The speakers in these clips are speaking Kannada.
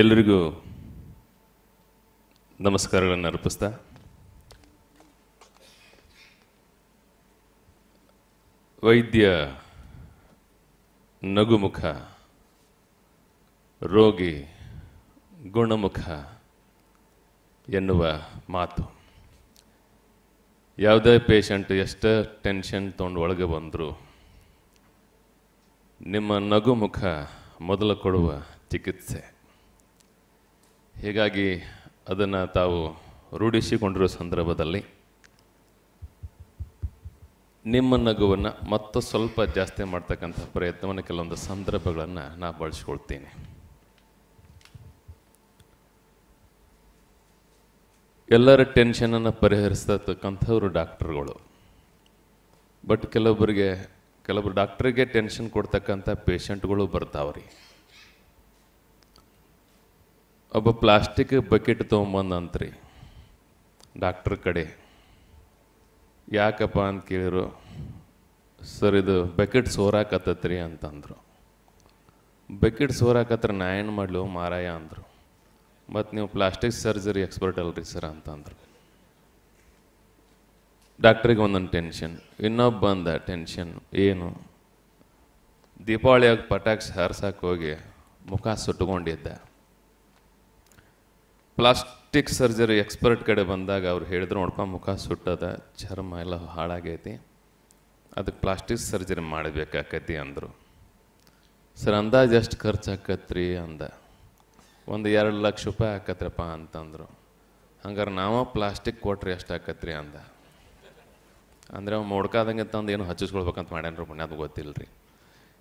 ಎಲ್ರಿಗೂ ನಮಸ್ಕಾರಗಳನ್ನು ಅರ್ಪಿಸ್ತಾ. ವೈದ್ಯ ನಗುಮುಖ, ರೋಗಿ ಗುಣಮುಖ ಎನ್ನುವ ಮಾತು. ಯಾವುದೇ ಪೇಷಂಟ್ ಎಷ್ಟೇ ಟೆನ್ಷನ್ ತೊಗೊಂಡು ಒಳಗೆ ಬಂದರು, ನಿಮ್ಮ ನಗುಮುಖ ಮೊದಲು ಕೊಡುವ ಚಿಕಿತ್ಸೆ. ಹೀಗಾಗಿ ಅದನ್ನು ತಾವು ರೂಢಿಸಿಕೊಂಡಿರೋ ಸಂದರ್ಭದಲ್ಲಿ ನಿಮ್ಮ ನಗುವನ್ನು ಮತ್ತು ಸ್ವಲ್ಪ ಜಾಸ್ತಿ ಮಾಡ್ತಕ್ಕಂಥ ಪ್ರಯತ್ನವನ್ನು ಕೆಲವೊಂದು ಸಂದರ್ಭಗಳನ್ನು ನಾ ಬಳಸ್ಕೊಳ್ತೀನಿ. ಎಲ್ಲರ ಟೆನ್ಷನನ್ನು ಪರಿಹರಿಸ್ತಕ್ಕಂಥವ್ರು ಡಾಕ್ಟರ್ಗಳು. ಬಟ್ ಕೆಲವೊಬ್ಬರಿಗೆ ಕೆಲವೊಬ್ಬರು ಡಾಕ್ಟ್ರಿಗೆ ಟೆನ್ಷನ್ ಕೊಡ್ತಕ್ಕಂಥ ಪೇಷಂಟ್ಗಳು ಬರ್ತಾವ್ರಿ. ಒಬ್ಬ ಪ್ಲಾಸ್ಟಿಕ್ ಬಕೆಟ್ ತೊಗೊಂಬಂದಂತ್ರಿ. ಡಾಕ್ಟ್ರ್ ಕಡೆ. ಯಾಕಪ್ಪ ಅಂತ ಕೇಳಿರು ಸರ್, ಇದು ಬಕೆಟ್ ಸೋರಾಕತ್ತತ್ರಿ ಅಂತಂದರು. ಬಕೆಟ್ ಸೋರಾಕತ್ರ ನಾ ಏನು ಮಾಡಲು ಮಾರಾಯ ಅಂದರು. ಮತ್ತು ನೀವು ಪ್ಲಾಸ್ಟಿಕ್ ಸರ್ಜರಿ ಎಕ್ಸ್ಪರ್ಟ್ ಅಲ್ರಿ ಸರ್ ಅಂತಂದರು. ಡಾಕ್ಟ್ರಿಗೆ ಒಂದೊಂದು ಟೆನ್ಷನ್. ಇನ್ನೊಬ್ಬ ಬಂದ, ಟೆನ್ಷನ್ ಏನು? ದೀಪಾವಳಿಯಾಗ ಪಟಾಕ್ಸ್ ಹಾರ್ಸಕ್ಕೆ ಹೋಗಿ ಮುಖ ಸುಟ್ಕೊಂಡಿದ್ದ. ಪ್ಲಾಸ್ಟಿಕ್ ಸರ್ಜರಿ ಎಕ್ಸ್ಪರ್ಟ್ ಕಡೆ ಬಂದಾಗ ಅವ್ರು ಹೇಳಿದ್ರು ನೋಡ್ಪ ಮುಖ ಸುಟ್ಟದ, ಚರ್ಮ ಎಲ್ಲ ಹಾಳಾಗೈತಿ. ಅದಕ್ಕೆ ಪ್ಲಾಸ್ಟಿಕ್ ಸರ್ಜರಿ ಮಾಡಬೇಕಾಕೈತಿ ಅಂದರು. ಸರ್, ಅಂದಾಜು ಎಷ್ಟು ಖರ್ಚು ಆಕತ್ರಿ ಅಂದ. ಒಂದು ಎರಡು ಲಕ್ಷ ರೂಪಾಯಿ ಆಕತ್ರಪ್ಪ ಅಂತಂದರು. ಹಂಗಾರೆ ನಾವು ಪ್ಲಾಸ್ಟಿಕ್ ಕೊಟ್ರಿ ಎಷ್ಟು ಆಕತ್ರಿ ಅಂದ. ಅಂದರೆ ಅವ್ನು ಮೊಡ್ಕಾದಂಗೆ ತಂದು ಏನು ಹಚ್ಚಿಸ್ಕೊಳ್ಬೇಕಂತ ಮಾಡ್ಯಾನ್ರಿ ಪುಣ್ಯ ಅದು ಗೊತ್ತಿಲ್ಲ ರೀ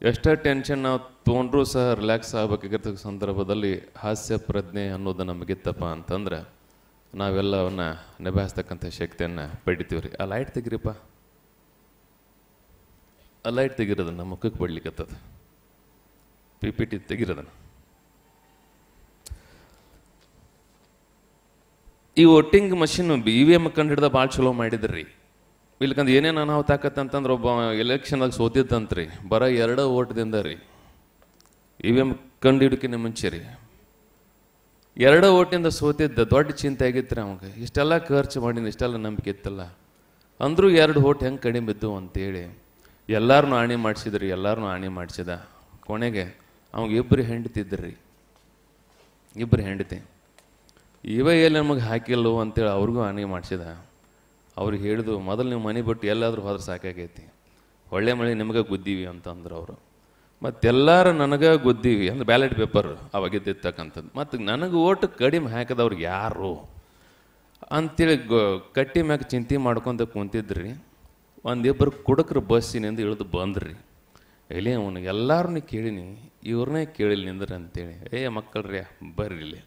ಎಷ್ಟೇ ಟೆನ್ಷನ್ ನಾವು ತೊಗೊಂಡ್ರೂ ಸಹ ರಿಲ್ಯಾಕ್ಸ್ ಆಗಬೇಕಾಗಿರ್ತಕ್ಕ ಸಂದರ್ಭದಲ್ಲಿ ಹಾಸ್ಯ ಪ್ರಜ್ಞೆ ಅನ್ನೋದು ನಮಗಿತ್ತಪ್ಪ ಅಂತಂದ್ರೆ ನಾವೆಲ್ಲವನ್ನ ನಿಭಾಯಿಸ್ತಕ್ಕಂಥ ಶಕ್ತಿಯನ್ನು ಪಡಿತೀವಿ ರೀ. ಆ ಲೈಟ್ ತೆಗಿರಿಪ್ಪ. ಆ ಲೈಟ್ ತೆಗಿರೋದು ನಮ್ಮ ಮುಖಕ್ಕೆ ಬಡ್ಲಿಕ್ಕತ್ತದ ಪಿ ಪಿ ಟಿ ತೆಗಿರೋದನ್ನು. ಈ voting machine B V M ಕಂಡು ಹಿಡ್ದ ಭಾಳ ಚಲೋ ಮಾಡಿದ್ರಿ. ಇಲ್ಕಂದ್ರೆ ಏನೇನು ಅನಾಹುತ ಆಕತ್ತಂತಂದ್ರೆ ಒಬ್ಬ ಎಲೆಕ್ಷನ್ದಾಗ ಸೋತಿದ್ದಂತ್ರಿ, ಬರ ಎರಡು ಓಟ್ದಿಂದ ರೀ. ಇ ಎಂ ಕಂಡು ಹಿಡಕಿನ ಮುಂಚೆ ರೀ. ಎರಡು ಓಟಿಂದ ಸೋತಿದ್ದ ದೊಡ್ಡ ಚಿಂತೆ ಆಗಿತ್ತು ರೀ ಅವಾಗ. ಇಷ್ಟೆಲ್ಲ ಖರ್ಚು ಮಾಡಿದ ಇಷ್ಟೆಲ್ಲ ನಂಬಿಕೆ ಇತ್ತಲ್ಲ. ಅಂದರೂ ಎರಡು ಓಟ್ ಹೆಂಗೆ ಕಡಿಮೆ ಬಿದ್ದು ಅಂತೇಳಿ ಎಲ್ಲರೂ ಆಣಿ ಮಾಡಿಸಿದ್ರಿ ಎಲ್ಲರೂ ಆಣಿ ಮಾಡಿಸಿದ. ಕೊನೆಗೆ ಅವಾಗ ಇಬ್ಬರು ಹೆಂಡತಿದ್ರಿ. ಇಬ್ಬರು ಹೆಂಡತಿ. ಇವ ಎಲ್ಲಿ ನಮಗೆ ಹಾಕಿಲ್ಲೋ ಅಂತೇಳಿ ಅವ್ರಿಗೂ ಆಣಿ ಮಾಡಿಸಿದ. ಅವ್ರಿಗೆ ಹೇಳಿದ್ರು, ಮೊದಲು ನೀವು ಮನೆ ಬಿಟ್ಟು ಎಲ್ಲಾದರೂ ಹೋದ್ರೆ ಸಾಕಾಗೈತಿ. ಒಳ್ಳೆ ಮಳೆ ನಿಮಗೆ ಗುದ್ದೀವಿ ಅಂತಂದ್ರು ಅವರು. ಮತ್ತೆಲ್ಲರೂ ನನಗೆ ಗುದ್ದೀವಿ ಅಂದ್ರೆ ಬ್ಯಾಲೆಟ್ ಪೇಪರ್ ಅವಾಗಿದ್ದಿರ್ತಕ್ಕಂಥದ್ದು ಮತ್ತು ನನಗೆ ಓಟ್ ಕಡಿಮೆ ಹಾಕಿದವ್ರು ಯಾರು? ಅಂತೇಳಿ ಗ, ಕಟ್ಟಿ ಮ್ಯಾಗ ಚಿಂತೆ ಮಾಡ್ಕೊಂತ ಕುಂತಿದ್ರಿ. ಒಂದಿಬ್ಬರು ಕುಡಕ್ರ ಬಸ್ಸಿನಿಂದ ಇಳಿದು ಬಂದ್ರಿ. ಎಲ್ಲಿ ಅವನು ಎಲ್ಲರನ್ನೂ ಕೇಳಿನಿ, ಇವ್ರನ್ನೇ ಕೇಳಿಲ್ಲ ನಿಂದ್ರಿ ಅಂತೇಳಿ. ಏ ಮಕ್ಕಳ್ರಿ, ಬರ್ರಿ ಇಲ್ಲಿ.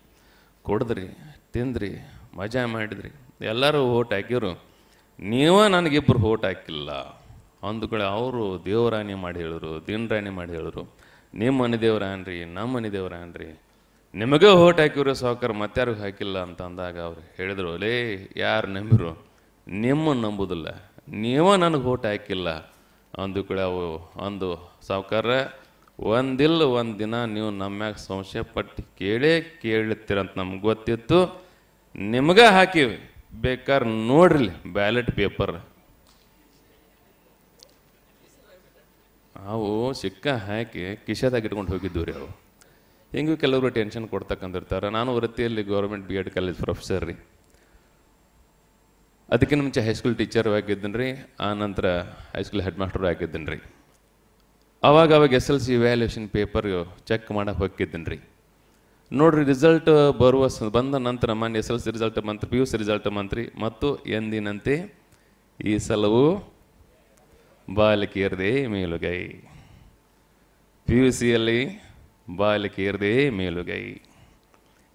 ಕುಡಿದ್ರಿ, ತಿಂದ್ರಿ, ಮಜಾ ಮಾಡಿದ್ರಿ. ಎಲ್ಲರೂ ಓಟ್ ಹಾಕಿದ್ರು ನೀವ ನನಗಿಬ್ಬರು ಓಟ್ ಹಾಕಿಲ್ಲ. ಅಂದ ಕಡೆ ಅವರು ದೇವರಾಣಿ ಮಾಡಿ ಹೇಳಿದ್ರು, ದಿನರಾಣಿ ಮಾಡಿ ಹೇಳಿದ್ರು. ನಿಮ್ಮ ಮನೆ ದೇವರಾನ್ರಿ ನಮ್ಮ ಮನೆ ದೇವರಾನ್ರಿ ನಿಮಗೆ ಓಟ್ ಹಾಕಿವ್ರೆ ಸಾವುಕಾರ ಮತ್ತಾರಿಗೂ ಹಾಕಿಲ್ಲ ಅಂತ ಅಂದಾಗ ಅವ್ರು ಹೇಳಿದ್ರು, ಲೇ, ಯಾರು ನಂಬಿರು? ನಿಮ್ಮ ನಂಬುದಿಲ್ಲ. ನೀವ ನನಗೆ ಓಟ್ ಹಾಕಿಲ್ಲ. ಕಡೆ ಅವು ಅಂದು ಸಾವುಕಾರ, ಒಂದಿಲ್ಲ ಒಂದು ದಿನ ನೀವು ನಮ್ಮ ಮ್ಯಾಗ ಸಂಶಯ ಪಟ್ಟು ಕೇಳೇ ಕೇಳುತ್ತೀರಂತ ನಮ್ಗೆ ಗೊತ್ತಿತ್ತು. ನಿಮಗೆ ಹಾಕಿವಿ. ಬೇಕಾದ್ರೆ ನೋಡ್ರಿ ಬ್ಯಾಲೆಟ್ ಪೇಪರ್. ಅವು ಸಿಕ್ಕ ಹಾಕಿ ಕಿಶೆದಾಗ ಇಟ್ಕೊಂಡು ಹೋಗಿದ್ದು ರೀ ಅವು. ಹೆಂಗೂ ಕೆಲವರು ಟೆನ್ಷನ್ ಕೊಡ್ತಕ್ಕಂದಿರ್ತಾರೆ ನಾನು ವೃತ್ತಿಯಲ್ಲಿ government B Ed college professor ರೀ. ಅದಕ್ಕಿಂತ ಮುಂಚೆ ಹೈಸ್ಕೂಲ್ ಟೀಚರ್ ಆಗಿದ್ದೀನಿ ರೀ. ಆ ನಂತರ ಹೈಸ್ಕೂಲ್ ಹೆಡ್ ಮಾಸ್ಟರ್ ಆಗಿದ್ದೀನಿ ರೀ. ಅವಾಗ ಅವಾಗ S L C valuation paper check ಮಾಡಕ್ಕೆ ಹೋಗಿದ್ದೀನಿ ರೀ. ನೋಡ್ರಿ ರಿಸಲ್ಟ್ ಬರುವ ಬಂದ ನಂತರ ಮಾನ್ಯ ಎಸ್ ಎಲ್ ಸಿ ರಿಸಲ್ಟ್ ಮಂತ್ರಿ ಪಿ ಯು ಸಿ ರಿಸಲ್ಟ್ ಮಂತ್ರಿ, ಮತ್ತು ಎಂದಿನಂತೆ ಈ ಸಲವು ಬಾಲಕಿಯರದೇ ಮೇಲುಗೈ. ಪಿ ಯು ಸಿಯಲ್ಲಿ ಬಾಲಕಿಯರದೇ ಮೇಲುಗೈ.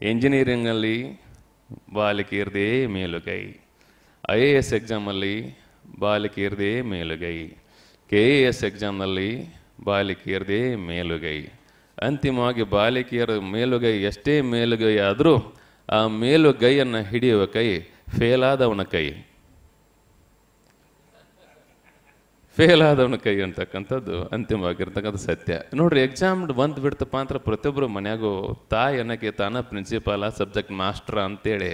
ಇಂಜಿನಿಯರಿಂಗಲ್ಲಿ ಬಾಲಕಿಯರದೇ ಮೇಲುಗೈ. ಐ ಎ ಎಸ್ ಎಕ್ಸಾಮಲ್ಲಿ ಬಾಲಕಿಯರದೇ ಮೇಲುಗೈ. ಕೆ ಎ ಎಸ್ ಎಕ್ಸಾಮ್ನಲ್ಲಿ ಬಾಲಕಿಯರದೇ ಮೇಲುಗೈ. ಅಂತಿಮವಾಗಿ ಬಾಲಕಿಯರ ಮೇಲುಗೈ ಎಷ್ಟೇ ಮೇಲುಗೈ ಆದರೂ ಆ ಮೇಲುಗೈಯನ್ನು ಹಿಡಿಯುವ ಕೈ ಫೇಲಾದವನ ಕೈ. ಫೇಲ್ ಆದವನ ಕೈ ಅಂತಕ್ಕಂಥದ್ದು ಅಂತಿಮವಾಗಿರ್ತಕ್ಕಂಥ ಸತ್ಯ. ನೋಡ್ರಿ ಎಕ್ಸಾಮ್ ಬಂದು ಬಿಡ್ತಪ್ಪ ಅಂದ್ರೆ ಪ್ರತಿಯೊಬ್ಬರು ಮನೆಯಾಗೂ ತಾಯಿ ಅನ್ನಕ್ಕೆ ತಾನ ಪ್ರಿನ್ಸಿಪಾಲ ಸಬ್ಜೆಕ್ಟ್ ಮಾಸ್ಟ್ರ ಅಂತೇಳಿ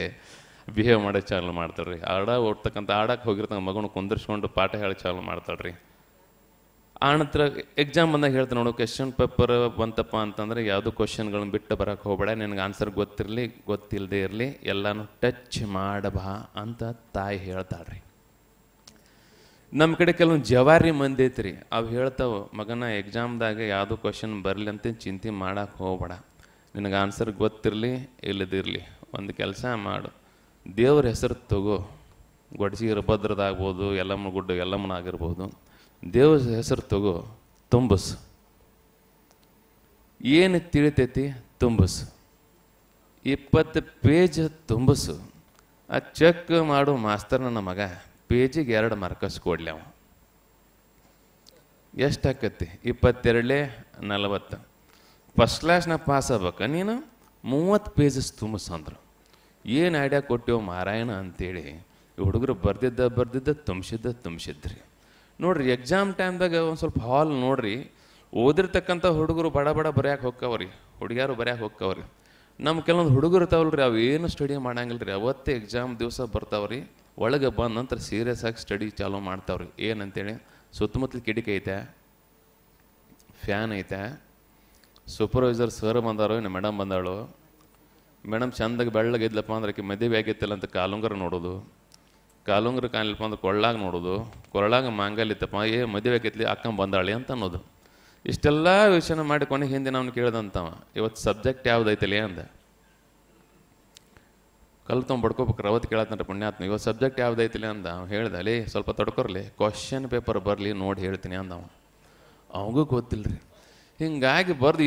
ಬಿಹೇವ್ ಮಾಡೋ ಚಾಲು ಮಾಡ್ತಾಳ್ರಿ ಆಡ ಓಡ್ತಕ್ಕಂಥ ಆಡಕ್ಕೆ ಹೋಗಿರ್ತಕ್ಕ ಮಗನ ಕುಂದಿರ್ಸ್ಕೊಂಡು ಪಾಠ ಹೇಳಿ ಚಾಲು ಮಾಡ್ತಾಳ್ರಿ. ಆನಂತರ ಎಕ್ಸಾಮ್ ಬಂದಾಗ ಹೇಳ್ತಾನೆ ನೋಡು ಕ್ವೆಶನ್ ಪೇಪರ್ ಬಂತಪ್ಪ ಅಂತಂದ್ರೆ ಯಾವುದು ಕ್ವಶನ್ಗಳನ್ನ ಬಿಟ್ಟು ಬರಕ್ಕೆ ಹೋಗಬೇಡ, ನಿನಗೆ ಆನ್ಸರ್ ಗೊತ್ತಿರಲಿ ಗೊತ್ತಿಲ್ಲದೆ ಇರಲಿ, ಎಲ್ಲಾನು ಟಚ್ ಮಾಡಬಾ ಅಂತ ತಾಯಿ ಹೇಳ್ತಾಳೆ ರೀ ನಮ್ಮ ಕಡೆ ಕೆಲವೊಂದು ಜವಾರಿ ಮಂದಿ ಐತ್ರಿ, ಅವು ಹೇಳ್ತಾವೆ, ಮಗನ ಎಕ್ಸಾಮ್ದಾಗ ಯಾವುದು ಕ್ವಶನ್ ಬರಲಿ ಅಂತ ಚಿಂತೆ ಮಾಡಕ್ಕೆ ಹೋಗಬೇಡ, ನಿನಗೆ ಆನ್ಸರ್ ಗೊತ್ತಿರಲಿ ಇಲ್ಲದಿರಲಿ ಒಂದು ಕೆಲಸ ಮಾಡು, ದೇವ್ರ ಹೆಸರು ತಗೋ, ಗೊಡ್ಸಿ ಭದ್ರದಾಗ್ಬೋದು ಎಲ್ಲಮ್ಮನ ಗುಡ್ಡ ಎಲ್ಲಮ್ಮನ ಆಗಿರ್ಬೋದು ದೇವ್ರ ಹೆಸರು ತಗೋ, ತುಂಬಸ್. ಏನು ತಿಳಿತೈತಿ? ತುಂಬಸು. ಇಪ್ಪತ್ತು ಪೇಜ್ ತುಂಬಸು. ಆ ಚೆಕ್ ಮಾಡು ಮಾಸ್ತರ್ ನನ್ನ ಮಗ. ಪೇಜಿಗೆ ಎರಡು ಮಾರ್ಕಸ್ ಕೊಡ್ಲಿ ಅವ. ಎಷ್ಟು ಆಕತಿ? ಇಪ್ಪತ್ತೆರಡೇ ನಲವತ್ತು. ಫಸ್ಟ್ ಕ್ಲಾಸ್ನ ಪಾಸ್ ಆಗ್ಬೇಕ ನೀನು? ಮೂವತ್ತು ಪೇಜಸ್ ತುಂಬಿಸಂದ್ರು ಏನು ಐಡಿಯಾ ಕೊಟ್ಟೆವು ಮಾರಾಯಣ ಅಂತೇಳಿ ಹುಡುಗರು ಬರ್ದಿದ್ದ ಬರ್ದಿದ್ದ ತುಂಬಿಸಿದ್ದ ತುಂಬಿಸಿದ್ರಿ. ನೋಡ್ರಿ ಎಕ್ಸಾಮ್ ಟೈಮ್ದಾಗ ಒಂದು ಸ್ವಲ್ಪ ಹಾಲ್ ನೋಡ್ರಿ, ಓದಿರ್ತಕ್ಕಂಥ ಹುಡುಗರು ಬಡ ಬಡ ಬರ್ಯಾಕೆ ಹೋಗ್ಕವ್ರಿ, ಹುಡುಗಿಯಾರು ಬರ್ಯಾಕೆ ಹೋಗ್ಕವ್ರಿ. ನಮ್ಮ ಕೆಲವೊಂದು ಹುಡುಗರು ಇರ್ತಾವಲ್ರಿ ಅವು ಏನು ಸ್ಟಡಿ ಮಾಡಂಗಿಲ್ಲ ರೀ ಅವತ್ತೇ ಎಕ್ಸಾಮ್ ದಿವಸ ಬರ್ತಾವ್ರಿ, ಒಳಗೆ ಬಂದ ನಂತರ ಸೀರಿಯಸ್ ಆಗಿ ಸ್ಟಡಿ ಚಾಲೂ ಮಾಡ್ತಾವ್ರಿ. ಏನಂತೇಳಿ, ಸುತ್ತಮುತ್ತಲ ಕಿಟಕಿ ಐತೆ ಫ್ಯಾನ್ ಐತೆ ಸೂಪರ್ವೈಸರ್ ಸರ್ ಬಂದಾರೋ ಇನ್ನು ಮೇಡಮ್ ಬಂದಾಳು ಮೇಡಮ್ ಚಂದಾಗಿ ಬೆಳ್ಳಗೆ ಇದ್ಲಪ್ಪ ಅಂದ್ರೆ ಆಕೆ ಮದುವೆ ಆಗಿತ್ತಲ್ಲ ಅಂತ ಕಾಲುಂಗರ ನೋಡೋದು. ಕಾಲುಂಗರ ಕಾಣಲಿಪ್ಪ ಅಂದ್ರೆ ಕೊಳ್ಳಾಗ ನೋಡೋದು, ಕೊರಳಾಗ ಮಾಂಗಲ್ ಇತ್ತಪ್ಪ, ಏ ಮದುವೆ ಆಗೈತ್ಲಿ ಅಕ್ಕಂಗೆ ಬಂದಾಳೆ ಅಂತ ಅನ್ನೋದು. ಇಷ್ಟೆಲ್ಲ ವಿಷಯನ ಮಾಡಿ ಕೊನೆಗೆ ಹಿಂದೆ ನಾವು ಕೇಳ್ದಂತವ ಇವತ್ತು ಸಬ್ಜೆಕ್ಟ್ ಯಾವುದೈತಲೇ ಅಂದ. ಕಲ್ ತೊಗೊಂಡು ಬಡ್ಕೋಬೇಕು ಅವತ್ತು ಕೇಳತ್ತಂದ್ರೆ ಪುಣ್ಯಾತ್ಮ ಇವತ್ತು ಸಬ್ಜೆಕ್ಟ್ ಯಾವ್ದೈತಿಲ್ಲ ಅಂದ. ಅವ್ನು ಹೇಳ್ದ ಅಲ್ಲಿ ಸ್ವಲ್ಪ ತಡ್ಕೊರ್ಲಿ ಕ್ವಶನ್ ಪೇಪರ್ ಬರಲಿ ನೋಡಿ ಹೇಳ್ತೀನಿ ಅಂದ ಅವನು. ಅವಗೂ ಗೊತ್ತಿಲ್ಲ ರೀ ಹಿಂಗಾಗಿ ಬರ್ದು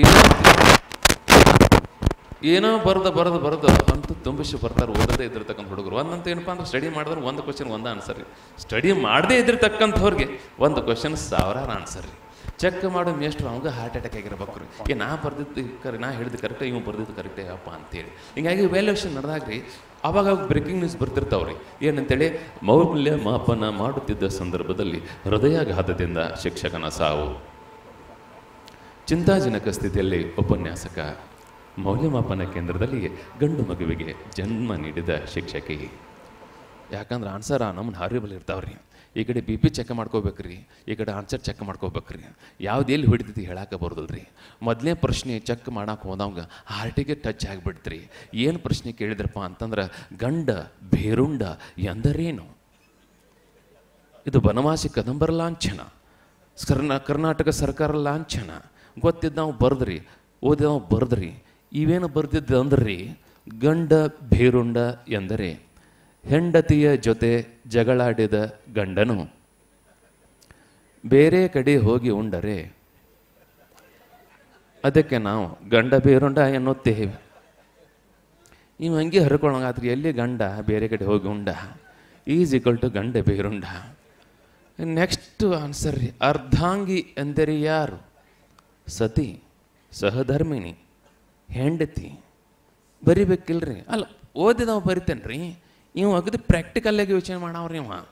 ಏನೋ ಬರೆದು ಬರೆದು ಬರ್ದು ಅಂತ ತುಂಬಿಸಿ ಬರ್ತಾರೆ, ಓದದೇ ಇದ್ದಿರ್ತಕ್ಕಂಥ ಹುಡುಗರು. ಒಂದಂತ ಏನಪ್ಪ ಅಂದ್ರೆ ಸ್ಟಡಿ ಮಾಡಿದ್ರೆ ಒಂದು ಕ್ವಶನ್ ಒಂದು ಆನ್ಸರ್ ರೀ. ಸ್ಟಡಿ ಮಾಡದೇ ಇದ್ದಿರ್ತಕ್ಕಂಥವ್ರಿಗೆ ಒಂದು ಕ್ವಶನ್ ಸಾವಿರಾರು ಆನ್ಸರ್ ರೀ. ಚೆಕ್ ಮಾಡೋ ಮೇಷ್ಟ್ರು, ಅವಾಗ ಹಾರ್ಟ್ ಅಟ್ಯಾಕ್ ಆಗಿರ್ಬೇಕು ರೀ. ಏ, ನಾ ಬರ್ದಿದ್ದು ಕರೆ, ನಾ ಹೇಳಿದ್ದು ಕರೆಕ್ಟ್ ಇವ್ ಬರ್ದಿದ್ದು ಕರೆಕ್ಟೇ ಅಪ್ಪ ಅಂತೇಳಿ. ಹಿಂಗಾಗಿ ವ್ಯಾಲ್ಯೂಷನ್ ನಡೆದಾಗ ರೀ, ಅವಾಗ ಬ್ರೇಕಿಂಗ್ ನ್ಯೂಸ್ ಬರ್ತಿರ್ತಾವ್ರಿ. ಏನಂತೇಳಿ, ಮೌಲ್ಯ ಮಾಪನ ಮಾಡುತ್ತಿದ್ದ ಸಂದರ್ಭದಲ್ಲಿ ಹೃದಯಾಘಾತದಿಂದ ಶಿಕ್ಷಕನ ಸಾವು. ಚಿಂತಾಜನಕ ಸ್ಥಿತಿಯಲ್ಲಿ ಉಪನ್ಯಾಸಕ ಮೌಲ್ಯಮಾಪನ ಕೇಂದ್ರದಲ್ಲಿ ಗಂಡು ಮಗುವಿಗೆ ಜನ್ಮ ನೀಡಿದ ಶಿಕ್ಷಕಿ. ಯಾಕಂದ್ರೆ ಆನ್ಸರ್ ನಮ್ಮನ್ನ ಹಾರಿಬಲ್ ಇರ್ತಾವ್ರಿ. ಈ ಕಡೆ ಬಿ ಪಿ ಚೆಕ್ ಮಾಡ್ಕೋಬೇಕ್ರಿ. ಈ ಕಡೆ ಆನ್ಸರ್ ಚೆಕ್ ಮಾಡ್ಕೋಬೇಕ್ರಿ. ಯಾವ್ದು ಎಲ್ಲಿ ಹೊಡಿತೈತಿ ಹೇಳಕ್ಕೆ ಬರೋದಿಲ್ರಿ ಮೊದಲನೇ ಪ್ರಶ್ನೆ ಚೆಕ್ ಮಾಡಕ್ಕೆ ಹೋದಾಗ ಹಾರ್ಟಿಗೆ ಟಚ್ ಆಗಿಬಿಡ್ತ್ರಿ. ಏನು ಪ್ರಶ್ನೆ ಕೇಳಿದ್ರಪ್ಪ ಅಂತಂದ್ರೆ ಗಂಡ, ಭೇರುಂಡ ಎಂದರೇನು? ಇದು ಬನವಾಸಿ ಕದಂಬರ ಲಾಂಛನ. ಕರ್ನಾ, ಕರ್ನಾಟಕ ಸರ್ಕಾರ ಲಾಂಛನ. ಗೊತ್ತಿದ್ದವ ಬರ್ದ್ರಿ ನಾವು ಬರ್ದ್ರಿ. ಇವೇನು ಬರ್ದಿದ್ದು ಅಂದ್ರಿ? ಗಂಡ ಭೀರುಂಡ ಎಂದರೆ ಹೆಂಡತಿಯ ಜೊತೆ ಜಗಳಾಡಿದ ಗಂಡನು. ಬೇರೆ ಕಡೆ ಹೋಗಿ ಉಂಡರೆ? ಅದಕ್ಕೆ ನಾವು ಗಂಡ ಬೇರುಂಡ ಎನ್ನುತ್ತೇವೆ. ನೀವು ಹಂಗೆ ಹರ್ಕೊಳಂಗಾದ್ರಿ ಎಲ್ಲಿ ಗಂಡ ಬೇರೆ ಕಡೆ ಹೋಗಿ ಉಂಡ? ಈಸ್ ಈಕ್ವಲ್ ಟು ಗಂಡ ಬೇರುಂಡ ನೆಕ್ಸ್ಟ್ ಆನ್ಸರ್ ರೀ, ಅರ್ಧಾಂಗಿ ಎಂದರೆ ಯಾರು? ಸತಿ, ಸಹಧರ್ಮಿಣಿ. ಹೆಂಡತಿ, ಬರಿಬೇಕಿಲ್ರಿ? ಅಲ್ಲ ಓದಿದವ ಬರಿತೇನ್ರಿ? ಇವ ಅಗದಿ ಪ್ರಾಕ್ಟಿಕಲ್ಲಾಗಿ ಯೋಚನೆ ಮಾಡವ್ರಿ ಇವ.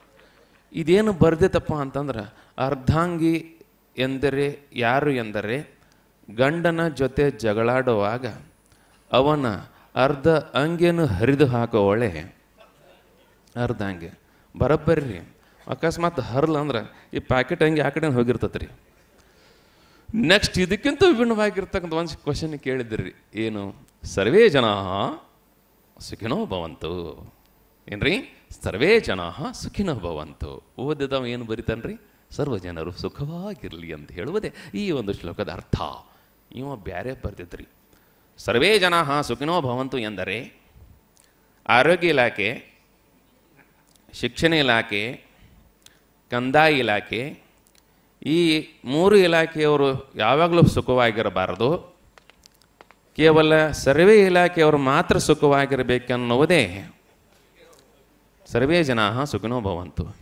ಇದೇನು ಬರ್ದಿತ್ತಪ್ಪ ಅಂತಂದ್ರೆ, ಅರ್ಧಾಂಗಿ ಎಂದರೆ ಯಾರು ಎಂದರೆ, ಗಂಡನ ಜೊತೆ ಜಗಳಾಡುವಾಗ ಅವನ ಅರ್ಧ ಅಂಗಿಯನ್ನು ಹರಿದು ಹಾಕೋವಳೆ. ಅರ್ಧಾಂಗಿ. ಬರಬ್ಬರ್ರಿ ಅಕಸ್ಮಾತ್ ಹರ್ಲ ಅಂದ್ರೆ ಈ ಪ್ಯಾಕೆಟ್ ಅಂಗಿ ಆ ಕಡೆ ಹೋಗಿರ್ತೈತೆ ರೀ ನೆಕ್ಸ್ಟ್ ಇದಕ್ಕಿಂತ ವಿಭಿನ್ನವಾಗಿರ್ತಕ್ಕಂಥ ಒಂದು ಕ್ವಶನ್ ಕೇಳಿದ್ರಿ. ಏನು? ಸರ್ವೇ ಜನ ಸುಖಿನೋ ಭವಂತು. ಏನ್ರಿ? ಸರ್ವೇ ಜನ ಸುಖಿನೋ ಭವಂತು. ಓದಿದವ ಏನು ಬರಿತಾನ್ರಿ? ಸರ್ವ ಜನರು ಸುಖವಾಗಿರಲಿ ಅಂತ ಹೇಳುವುದೇ ಈ ಒಂದು ಶ್ಲೋಕದ ಅರ್ಥ. ಇವ ಬ್ಯಾರೆ ಬರ್ತಿದ್ರಿ ಸರ್ವೇ ಜನ ಸುಖಿನೋ ಭವಂತು ಎಂದರೆ ಆರೋಗ್ಯ ಇಲಾಖೆ, ಶಿಕ್ಷಣ ಇಲಾಖೆ, ಕಂದಾಯ ಇಲಾಖೆ ಈ ಮೂರು ಇಲಾಖೆಯವರು ಯಾವಾಗಲೂ ಸುಖವಾಗಿರಬಾರದು. ಕೇವಲ ಸರ್ವೇ ಇಲಾಖೆಯವರು ಮಾತ್ರ ಸುಖವಾಗಿರಬೇಕೆನ್ನುವುದೇ ಸರ್ವೇ ಜನ ಸುಖನೋ ಭವಂತು.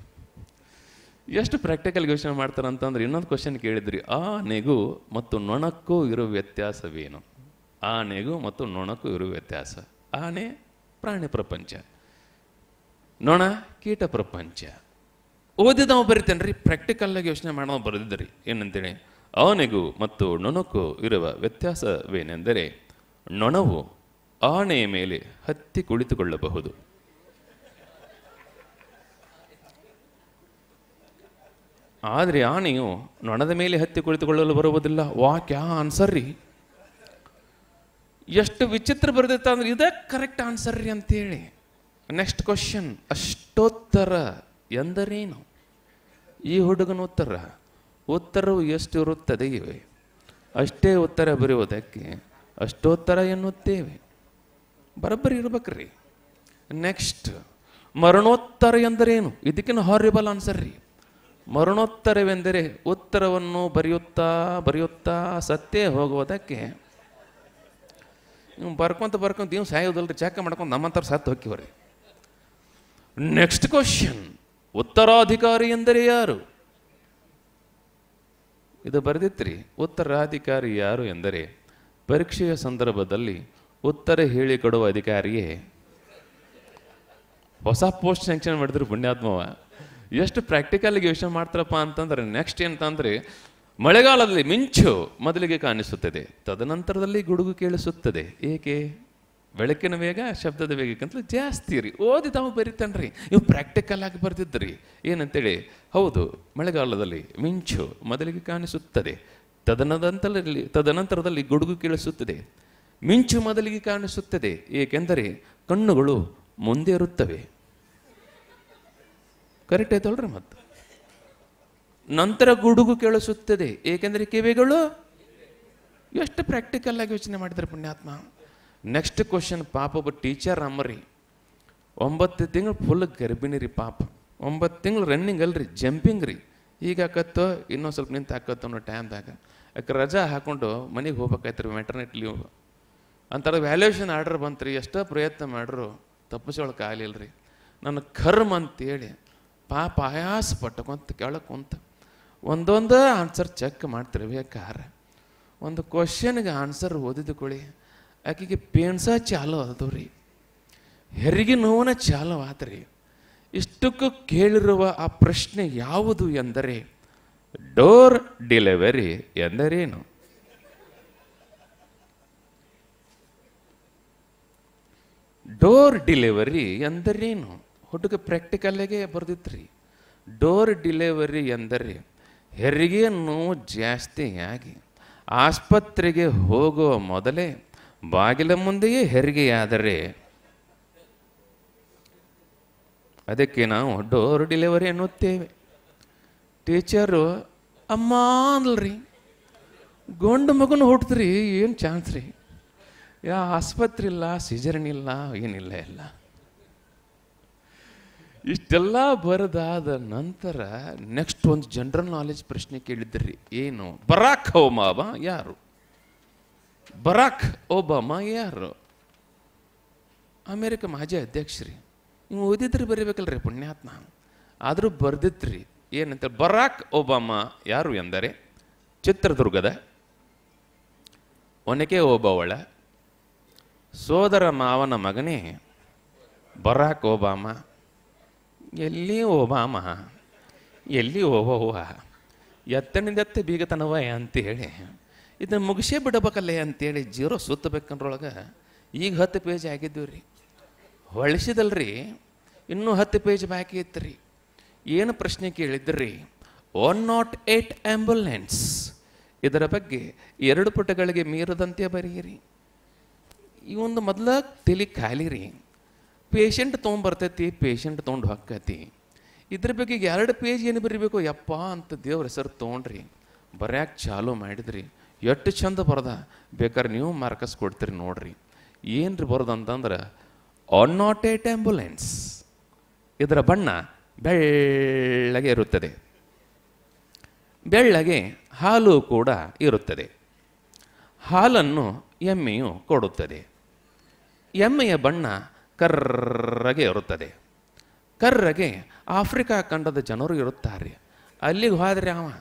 ಎಷ್ಟು ಪ್ರಾಕ್ಟಿಕಲ್ ಯೋಚನೆ ಮಾಡ್ತಾರೆ ಅಂತಂದ್ರೆ ಇನ್ನೊಂದು ಕ್ವಶನ್ ಕೇಳಿದ್ರಿ. ಆನೆಗೂ ನೆಗು ಮತ್ತು ನೊಣಕ್ಕೂ ಇರೋ ವ್ಯತ್ಯಾಸವೇನು? ಆನೆಗೂ ಮತ್ತು ನೊಣಕ್ಕೂ ಇರೋ ವ್ಯತ್ಯಾಸ. ಆನೆ ಪ್ರಾಣಿ ಪ್ರಪಂಚ. ನೊಣ ಕೀಟ ಪ್ರಪಂಚ. ಓದಿದವ ಬರಿತೇನೆ ರೀ ಪ್ರಾಕ್ಟಿಕಲ್ಲಾಗಿ ಯೋಚನೆ ಮಾಡೋ ಬರೆದಿದ್ದರಿ ಏನಂತೇಳಿ? ಅವನಿಗೂ ಮತ್ತು ನೊಣಕ್ಕೂ ಇರುವ ವ್ಯತ್ಯಾಸವೇನೆಂದರೆ, ನೊಣವು ಆನೆಯ ಮೇಲೆ ಹತ್ತಿ ಕುಳಿತುಕೊಳ್ಳಬಹುದು. ಆದರೆ ಆನೆಯು ನೊಣದ ಮೇಲೆ ಹತ್ತಿ ಕುಳಿತುಕೊಳ್ಳಲು ಬರುವುದಿಲ್ಲ. ವಾಕ್ ಯಾ ಆನ್ಸರ್ ರೀ? ಎಷ್ಟು ವಿಚಿತ್ರ ಬರೆದಿತ್ತ ಅಂದ್ರೆ ಇದೇ ಕರೆಕ್ಟ್ ಆನ್ಸರ್ ರೀ ಅಂತೇಳಿ. ನೆಕ್ಸ್ಟ್ ಕ್ವಶನ್ ಅಷ್ಟೋತ್ತರ ಎಂದರೇನು? ಈ ಹುಡುಗನ ಉತ್ತರ, ಉತ್ತರವು ಎಷ್ಟು ಇರುತ್ತದೆ ಇವೆ. ಅಷ್ಟೇ ಉತ್ತರ ಬರೆಯುವುದಕ್ಕೆ ಅಷ್ಟೋತ್ತರ ಎನ್ನುತ್ತೇವೆ. ಬರೋಬ್ಬರಿ ಇರ್ಬೇಕ್ರಿ. ನೆಕ್ಸ್ಟ್ ಮರಣೋತ್ತರ ಎಂದರೇನು? ಇದಕ್ಕಿಂತ ಹಾರಿಬಲ್ ಆನ್ಸರ್ ರೀ. ಮರಣೋತ್ತರವೆಂದರೆ ಉತ್ತರವನ್ನು ಬರೆಯುತ್ತಾ ಬರೆಯುತ್ತಾ, ಸತ್ತೇ ಹೋಗುವುದಕ್ಕೆ. ನೀವು ಬರ್ಕೊಂತ ಬರ್ಕೊಂತ, ನೀವು ಸಾಯೋದಲ್ರಿ ಚಾಕ ಮಾಡ್ಕೊಂಡು ನಮ್ಮಂತರ ಸತ್ತು ಹೋಗ್ತೀವ್ರಿ. ನೆಕ್ಸ್ಟ್ ಕ್ವಶನ್ ಉತ್ತರಾಧಿಕಾರಿ ಎಂದರೆ ಯಾರು? ಇದು ಬರೆದಿತ್ರಿ. ಉತ್ತರಾಧಿಕಾರಿ ಯಾರು ಎಂದರೆ ಪರೀಕ್ಷೆಯ ಸಂದರ್ಭದಲ್ಲಿ ಉತ್ತರ ಹೇಳಿಕೊಡುವ ಅಧಿಕಾರಿಯೇ. ಹೊಸ ಪೋಸ್ಟ್ ಸ್ಯಾಂಕ್ಷನ್ ಮಾಡಿದ್ರು ಪುಣ್ಯಾತ್ಮವ. ಎಷ್ಟು ಪ್ರಾಕ್ಟಿಕಲ್ಗೆ ಯೋಚನೆ ಮಾಡ್ತಾರಪ್ಪ ಅಂತಂದ್ರೆ ನೆಕ್ಸ್ಟ್ ಏನಂತಂದ್ರೆ ಮಳೆಗಾಲದಲ್ಲಿ ಮಿಂಚು ಮೊದಲಿಗೆ ಕಾಣಿಸುತ್ತದೆ. ತದನಂತರದಲ್ಲಿ ಗುಡುಗು ಕೇಳಿಸುತ್ತದೆ. ಏಕೆ? ಬೆಳಕಿನ ವೇಗ, ಶಬ್ದದ ವೇಗಕ್ಕಿಂತ ಜಾಸ್ತಿ ರೀ. ಓದಿ ತಾವು ಬರೀತಾನ್ರಿ. ನೀವು ಪ್ರಾಕ್ಟಿಕಲ್ ಆಗಿ ಬರೆದಿದ್ದರಿ ಏನಂತೇಳಿ, ಹೌದು, ಮಳೆಗಾಲದಲ್ಲಿ ಮಿಂಚು ಮೊದಲಿಗೆ ಕಾಣಿಸುತ್ತದೆ. ತದನಂತರದಲ್ಲಿ ತದನಂತರದಲ್ಲಿ ಗುಡುಗು ಕೇಳಿಸುತ್ತದೆ. ಮಿಂಚು ಮೊದಲಿಗೆ ಕಾಣಿಸುತ್ತದೆ. ಏಕೆಂದರೆ ಕಣ್ಣುಗಳು ಮುಂದೆ ಇರುತ್ತವೆ. ಕರೆಕ್ಟ್ ಆಯ್ತಲ್ರಿ ಮತ್ತು ನಂತರ ಗುಡುಗು ಕೇಳಿಸುತ್ತದೆ. ಏಕೆಂದರೆ ಕಿವಿಗಳು ಎಷ್ಟು ಪ್ರಾಕ್ಟಿಕಲ್ ಆಗಿ ಯೋಚನೆ ಮಾಡಿದ್ರೆ ಪುಣ್ಯಾತ್ಮ? ನೆಕ್ಸ್ಟ್ ಕ್ವಶನ್ ಪಾಪ ಒಬ್ಬ ಟೀಚರ್ ಅಮ್ಮರಿ. ಒಂಬತ್ತು ತಿಂಗಳು ಫುಲ್ ಗರ್ಭಿಣಿ ರೀ ಪಾಪ. ಒಂಬತ್ತು ತಿಂಗಳು ರನ್ನಿಂಗ್ ಅಲ್ರಿ ಜಂಪಿಂಗ್ ರೀ. ಈಗ ಹಾಕತ್ತೋ, ಇನ್ನೊಂದು ಸ್ವಲ್ಪ ನಿಂತು ಹಾಕತ್ತೋ ಅನ್ನೋ ಟೈಮ್ದಾಗ ಯಾಕೆ ರಜಾ ಹಾಕೊಂಡು ಮನೆಗೆ ಹೋಗ್ಬೇಕಾಯ್ತು ರೀ ಮೆಟರ್ನಿಟಿ ಲೀವ್ ಅಂತಾರೆ ವ್ಯಾಲ್ಯೂಷನ್ ಆರ್ಡರ್ ಬಂತು ರೀ ಎಷ್ಟೋ ಪ್ರಯತ್ನ ಮಾಡ್ರು ತಪ್ಪಿಸೋಳಕ್ಕೆ ಆಗಲಿಲ್ಲ ರೀ ನನ್ನ ಕರ್ಮ ಅಂತೇಳಿ ಪಾಪ ಆಯಾಸ ಪಟ್ಟಕೊಂತ ಕೆಳಗೆ ಕುಂತ ಒಂದೊಂದು ಆನ್ಸರ್ ಚೆಕ್ ಮಾಡ್ತಿರ್ಬೇಕಾರೆ. ಒಂದು ಕ್ವಶನ್ಗೆ ಆನ್ಸರ್ ಓದಿದ ಕೊಳಿ ಆಕೆಗೆ ಪೇನ್ಸ ಚಾಲು ಆದವು ರೀ ಹೆರಿಗೆ ನೋವನ ಚಾಲು ಆತ್ರಿ ಇಷ್ಟಕ್ಕೂ ಕೇಳಿರುವ ಆ ಪ್ರಶ್ನೆ ಯಾವುದು ಎಂದರೆ, ಡೋರ್ ಡೆಲಿವರಿ ಎಂದರೇನು? ಡೋರ್ ಡೆಲಿವರಿ ಎಂದರೇನು? ಹುಡುಗ ಪ್ರಾಕ್ಟಿಕಲ್ಲಾಗೆ ಬರ್ದಿತ್ರಿ. ಡೋರ್ ಡೆಲಿವರಿ ಎಂದರೆ, ಹೆರಿಗೆ ನೋವು ಜಾಸ್ತಿಯಾಗಿ ಆಸ್ಪತ್ರೆಗೆ ಹೋಗುವ ಮೊದಲೇ ಬಾಗಿಲ ಮುಂದೆಯೇ ಹೆರಿಗೆಯಾದರೆ ಅದಕ್ಕೆ ನಾವು ಡೋರ್ ಡೆಲಿವರಿ ಎನ್ನುತ್ತೇವೆ. ಟೀಚರು, ಅಮ್ಮ ಅಂದ್ಲ್ರಿ, ಗಂಡು ಮಗನ ಹುಟ್ಟಿದ್ರಿ ಏನು ಚಾನ್ಸ್ ರೀ? ಯಾ ಆಸ್ಪತ್ರೆ ಇಲ್ಲ ಸಿಜರ್ನ್ ಇಲ್ಲ, ಏನಿಲ್ಲ ಎಲ್ಲ. ಇಷ್ಟೆಲ್ಲ ಬರದಾದ ನಂತರ ನೆಕ್ಸ್ಟ್ ಒಂದು ಜನರಲ್ ನಾಲೆಜ್ ಪ್ರಶ್ನೆ ಕೇಳಿದ್ರಿ. ಏನು? ಬರಾಕ್ ಹೋಮಾಬ ಯಾರು? ಬರಾಕ್ ಒಬಾಮ ಯಾರು? ಅಮೇರಿಕ ಮಾಜಿ ಅಧ್ಯಕ್ಷರಿ. ನೀವು ಓದಿದ್ರೆ ಬರೀಬೇಕಲ್ರಿ ಪುಣ್ಯಾತ್ಮ. ಆದರೂ ಬರ್ದಿತ್ರಿ. ಏನಂತ ಬರಾಕ್ ಒಬಾಮ ಯಾರು ಎಂದರೆ? ಚಿತ್ರದುರ್ಗದ ಒನಕೆ ಓಬವ್ವಳ ಸೋದರ ಮಾವನ ಮಗನೇ ಬರಾಕ್ ಒಬಾಮ. ಎಲ್ಲಿ ಒಬಾಮ? ಎಲ್ಲಿ ಓಬವ್ವ ಎತ್ತನಿಂದತ್ತೆ ಬೀಗತನವ ಅಂತೇಳಿ ಇದನ್ನು ಮುಗಿಸೇ ಬಿಡಬೇಕಲ್ಲೇ ಅಂತೇಳಿ ಜೀರೋ ಸುತ್ತಬೇಕಂದ್ರೊಳಗೆ ಈಗ ಹತ್ತು ಪೇಜ್ ಆಗಿದ್ದೀವಿ ರೀ. ಹೊಳಿಸಿದಲ್ರಿ, ಇನ್ನೂ ಹತ್ತು ಪೇಜ್ ಬಾಕಿ ಇತ್ತು ಏನು ಪ್ರಶ್ನೆ ಕೇಳಿದ್ರಿ? ಒನ್ ನಾಟ್ ಏಟ್ ಆ್ಯಂಬುಲೆನ್ಸ್ ಇದರ ಬಗ್ಗೆ ಎರಡು ಪುಟಗಳಿಗೆ ಮೀರದಂತೆ ಬರೀರಿ ಈ ಒಂದು ಮೊದಲ ತಲೆ ಖಾಲಿ ರೀ. ಪೇಷಂಟ್ ತೊಗೊಂಬರ್ತೈತಿ ಪೇಷಂಟ್ ತೊಗೊಂಡು ಹಾಕತಿ ಇದ್ರ ಬಗ್ಗೆ ಎರಡು ಪೇಜ್ ಏನು ಬರೀಬೇಕು? ಯಪ್ಪ ಅಂತ ದೇವ್ರ ಹೆಸರು ತೊಗೊಂಡ್ರಿ. ಬರ್ಯಾಕೆ ಚಾಲು ಮಾಡಿದ್ರಿ. ಎಷ್ಟು ಚಂದ ಬರದ? ಬೇಕಾದ್ರೆ ನೀವು ಮಾರ್ಕಸ್ ಕೊಡ್ತೀರಿ ನೋಡ್ರಿ. ಬರೋದು ಅಂತಂದ್ರೆ ಆನ್ ನಾಟ್ ಏಟ್ ಆ್ಯಂಬುಲೆನ್ಸ್ ಇದರ ಬಣ್ಣ ಬೆಳ್ಳಗೆ ಇರುತ್ತದೆ. ಬೆಳ್ಳಗೆ ಹಾಲು ಕೂಡ ಇರುತ್ತದೆ. ಹಾಲನ್ನು ಎಮ್ಮೆಯು ಕೊಡುತ್ತದೆ. ಎಮ್ಮೆಯ ಬಣ್ಣ ಕರ್ರಗೆ ಇರುತ್ತದೆ. ಕರ್ರಗೆ ಆಫ್ರಿಕಾ ಖಂಡದ ಜನರು ಇರುತ್ತಾರೆ. ಅಲ್ಲಿಗೆ ಹೋದ್ರೆ ಅವ,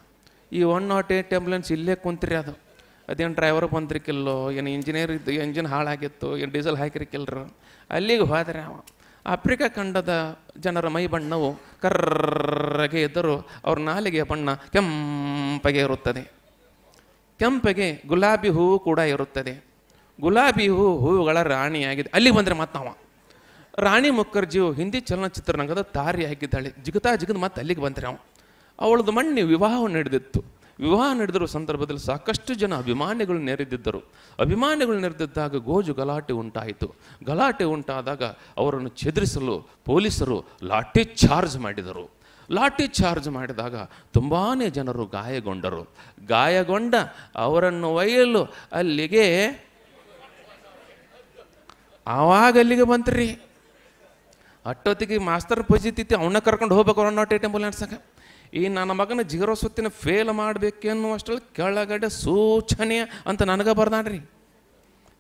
ಈ ಒನ್ ನಾಟ್ ಏಟ್ ಆಂಬುಲೆನ್ಸ್ ಇಲ್ಲೇ ಕುಂತ್ರಿ ಅದು. ಅದೇನು ಡ್ರೈವರ್ ಬಂದಿರಿಕಿಲ್ಲೋ, ಏನು ಇಂಜಿನಿಯರ್ ಇದ್ದು ಇಂಜಿನ್ ಹಾಳಾಗಿತ್ತು, ಏನು ಡೀಸೆಲ್ ಹಾಕಿರಿಕಿಲ್ಲರು ಅಲ್ಲಿಗೆ ಹೋದರೆ ಅವ. ಆಫ್ರಿಕಾ ಖಂಡದ ಜನರ ಮೈ ಬಣ್ಣವು ಕರ್ರಗೆ ಇದ್ದರೂ ಅವ್ರ ನಾಲಿಗೆಯ ಬಣ್ಣ ಕೆಂಪಗೆ ಇರುತ್ತದೆ. ಕೆಂಪಗೆ ಗುಲಾಬಿ ಹೂವು ಕೂಡ ಇರುತ್ತದೆ. ಗುಲಾಬಿ ಹೂವು ಹೂವುಗಳ ರಾಣಿಯಾಗಿದೆ. ಅಲ್ಲಿಗೆ ಬಂದರೆ ಅವ ರಾಣಿ ಮುಖರ್ಜಿಯು ಹಿಂದಿ ಚಲನಚಿತ್ರರಂಗದ ತಾರಿ ಆಗಿದ್ದಾಳೆ ಜಿಗತಾ ಜಿಗದು ಮತ್ತೆ ಅಲ್ಲಿಗೆ ಬಂದರೆ ಅವ. ಅವಳದು ಮಣ್ಣಿ ವಿವಾಹವನ್ನು ನಡೆದಿತ್ತು. ವಿವಾಹ ನಡೆದಿರುವ ಸಂದರ್ಭದಲ್ಲಿ ಸಾಕಷ್ಟು ಜನ ಅಭಿಮಾನಿಗಳು ನೆರೆದಿದ್ದರು. ಅಭಿಮಾನಿಗಳು ನೆರೆದಿದ್ದಾಗ ಗೋಜು ಗಲಾಟೆ ಉಂಟಾಯಿತು. ಗಲಾಟೆ ಉಂಟಾದಾಗ ಅವರನ್ನು ಚೆದರಿಸಲು ಪೊಲೀಸರು ಲಾಠಿ ಚಾರ್ಜ್ ಮಾಡಿದರು. ಲಾಠಿ ಚಾರ್ಜ್ ಮಾಡಿದಾಗ ತುಂಬಾ ಜನರು ಗಾಯಗೊಂಡರು. ಗಾಯಗೊಂಡ ಅವರನ್ನು ಒಯ್ಯಲು ಅಲ್ಲಿಗೆ ಆವಾಗ ಅಲ್ಲಿಗೆ ಬಂತ್ರಿ ಅಟ್ಟೊತ್ತಿಗೆ ಮಾಸ್ತರ್ ಪಜಿತಿತ್ತು ಅವನ್ನ ಕರ್ಕೊಂಡು ಹೋಗ್ಬೇಕು ಅವ್ರನ್ನ ನಾಟ್ ಏಟ್ ಆಂಬುಲೆನ್ಸಾಗ ಈ ನನ್ನ ಮಗನ ಜೀರೋ ಸುತ್ತಿನ ಫೇಲ್ ಮಾಡಬೇಕು ಎನ್ನುವಷ್ಟರಲ್ಲಿ ಕೆಳಗಡೆ ಸೂಚನೆ ಅಂತ ನನಗೆ ಬರ್ದಾಡ್ರಿ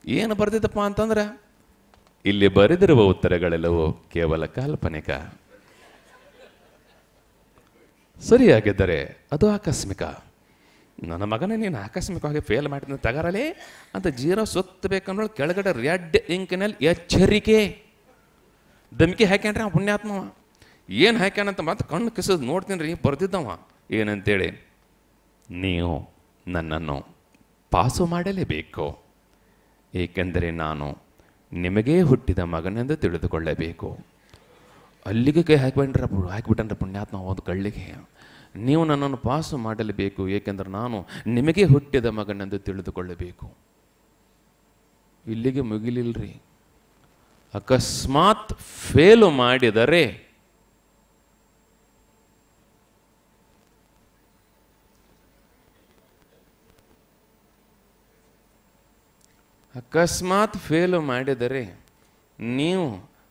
ಏನು ಬರ್ದಿದ್ದಪ್ಪ ಅಂತಂದ್ರೆ, ಇಲ್ಲಿ ಬರೆದಿರುವ ಉತ್ತರಗಳೆಲ್ಲವೂ ಕೇವಲ ಕಾಲ್ಪನಿಕ. ಸರಿಯಾಗಿದ್ದರೆ ಅದು ಆಕಸ್ಮಿಕ. ನನ್ನ ಮಗನೇ ನೀನು ಆಕಸ್ಮಿಕವಾಗಿ ಫೇಲ್ ಮಾಡಿದ ತಗರಲೇ ಅಂತ ಜೀರೋ ಸುತ್ತಬೇಕನ್ನೋ ಕೆಳಗಡೆ ರೆಡ್ ಇಂಕಿನಲ್ಲಿ ಎಚ್ಚರಿಕೆ. ದಮಿಕೆ ಹಾಕ್ಯಾನ್ರಿ ಆ ಪುಣ್ಯಾತ್ಮವ. ಏನು ಹಾಕ್ಯಾನಂತ ಮತ್ತೆ ಕಣ್ಣು ಕಿಸದ್ ನೋಡ್ತೀನಿ ರೀ ಬರ್ತಿದ್ದವ ಏನಂತೇಳಿ, ನೀವು ನನ್ನನ್ನು ಪಾಸು ಮಾಡಲೇಬೇಕು. ಏಕೆಂದರೆ ನಾನು ನಿಮಗೇ ಹುಟ್ಟಿದ ಮಗನೆಂದು ತಿಳಿದುಕೊಳ್ಳಬೇಕು. ಅಲ್ಲಿಗೆ ಕೈ ಹಾಕಿಬಿಟ್ರ ಹಾಕಿಬಿಟ್ಟನ್ರ ಪುಣ್ಯಾತ್ಮ ಒಂದು ಕಳ್ಳಿಗೆ ನೀವು ನನ್ನನ್ನು ಪಾಸು ಮಾಡಲೇಬೇಕು, ಏಕೆಂದರೆ ನಾನು ನಿಮಗೆ ಹುಟ್ಟಿದ ಮಗನೆಂದು ತಿಳಿದುಕೊಳ್ಳಬೇಕು. ಇಲ್ಲಿಗೆ ಮುಗಿಲಿಲ್ರಿ. ಅಕಸ್ಮಾತ್ ಫೇಲು ಮಾಡಿದರೆ ಅಕಸ್ಮಾತ್ ಫೇಲು ಮಾಡಿದರೆ ನೀವು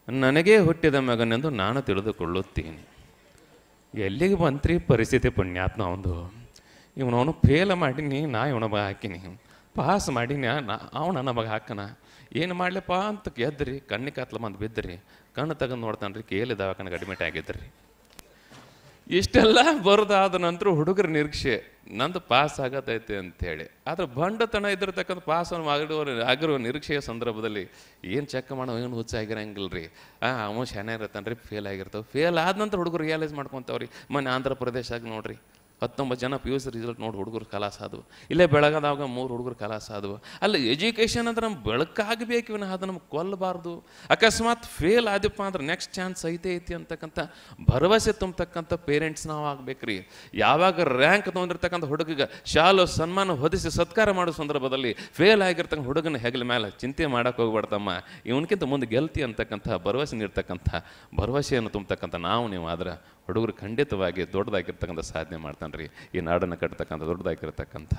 ನನಗೇ ಹುಟ್ಟಿದ ಮಗನೆಂದು ನಾನು ತಿಳಿದುಕೊಳ್ಳುತ್ತೀನಿ. ಎಲ್ಲಿಗೆ ಬಂತ್ರಿ ಪರಿಸ್ಥಿತಿ ಪುಣ್ಯಾತ್ಮ ಅವನು ಇವನವನು ಫೇಲ್ ಮಾಡೀನಿ, ನಾ ಇವನ ಮಗ ಹಾಕಿನಿ. ಪಾಸ್ ಮಾಡೀನಿ, ನಾ ಅವನ ನನ್ನ ಮಗ ಹಾಕನ. ಏನು ಮಾಡ್ಲಪ್ಪ ಅಂತ ಗೆದ್ರಿ ಕಣ್ಣಿಗೆ ಕತ್ಲ ಬಂದು ಬಿದ್ದ್ರಿ. ಕಣ್ಣು ತೆಗೆದು ನೋಡ್ತಾನೆ ರೀ ಕೇಳಿ ದವಾಖಾನೆಗೆ ಅಡ್ಮಿಟ್ ಆಗಿದ್ರಿ. ಇಷ್ಟೆಲ್ಲ ಬರೋದಾದ ನಂತರ ಹುಡುಗರ ನಿರೀಕ್ಷೆ, ನಂದು ಪಾಸ್ ಆಗತೈತೆ ಅಂತೇಳಿ ಆದ್ರೆ ಬಂಡತನ ಇದ್ದಿರತಕ್ಕಂಥ ಪಾಸ್ ಆಗಿರುವ ಆಗಿರುವ ನಿರೀಕ್ಷೆಯ ಸಂದರ್ಭದಲ್ಲಿ ಏನು ಚೆಕ್ ಮಾಡೋ ಏನು ಹುಚ್ಚ ಆಗಿರಂಗಿಲ್ಲ ರೀ ಆ ಅವನು ಶಾನೆ ಇರತ್ತಾನೆ ರೀ ಫೇಲ್ ಆಗಿರ್ತಾವೆ. ಫೇಲ್ ಆದ ನಂತರ ಹುಡುಗರು ರಿಯಲೈಸ್ ಮಾಡ್ಕೊತಾವ್ರಿ. ಮೊನ್ನೆ ಆಂಧ್ರ ಪ್ರದೇಶದಾಗ ನೋಡ್ರಿ. ಹತ್ತೊಂಬತ್ತು ಜನ ಪಿ ಯು ಸಿ ರಿಸಲ್ಟ್ ನೋಡಿ ಹುಡುಗರು ಕಲಾಸ ಆದವು. ಇಲ್ಲೇ ಬೆಳಗದಾಗ ಮೂರು ಹುಡುಗರು ಕಲಾಸ ಆದವು. ಅಲ್ಲ ಎಜುಕೇಷನ್ ಅಂದ್ರೆ ನಮ್ಗೆ ಬೆಳಕಾಗಬೇಕು ಇವನ ಅದು ನಮ್ಗೆ ಕೊಲ್ಲಬಾರ್ದು ಅಕಸ್ಮಾತ್ ಫೇಲ್ ಆದಪ್ಪ ಅಂದ್ರೆ ನೆಕ್ಸ್ಟ್ ಚಾನ್ಸ್ ಐತೆ ಐತಿ ಅಂತಕ್ಕಂಥ ಭರವಸೆ ತುಂಬತಕ್ಕಂಥ ಪೇರೆಂಟ್ಸ್ ನಾವು ಆಗ್ಬೇಕ್ರಿ. ಯಾವಾಗ ರ್ಯಾಂಕ್ ತೊಗೊಂಡಿರ್ತಕ್ಕಂಥ ಹುಡುಗಿಗೆ ಶಾಲು, ಸನ್ಮಾನ ಹೊದಿಸಿ ಸತ್ಕಾರ ಮಾಡೋ ಸಂದರ್ಭದಲ್ಲಿ ಫೇಲ್ ಆಗಿರ್ತಕ್ಕಂಥ ಹುಡುಗನ ಹೆಗಲ ಮೇಲೆ ಚಿಂತೆ ಮಾಡೋಕೆ ಹೋಗ್ಬಾರ್ದಮ್ಮ ಇವನಕ್ಕಿಂತ ಮುಂದೆ ಗೆಲ್ತಿ ಅಂತಕ್ಕಂಥ ಭರವಸೆ ನೀಡ್ತಕ್ಕಂಥ ಭರವಸೆಯನ್ನು ತುಂಬತಕ್ಕಂಥ ನಾವು ನೀವು ಆದ್ರೆ ಹುಡುಗರು ಖಂಡಿತವಾಗಿ ದೊಡ್ಡದಾಗಿರ್ತಕ್ಕಂಥ ಸಾಧನೆ ಮಾಡ್ತಾನೆ ರೀ ಈ ನಾಡನ್ನು ಕಟ್ತಕ್ಕಂಥ ದೊಡ್ಡದಾಗಿರ್ತಕ್ಕಂಥ.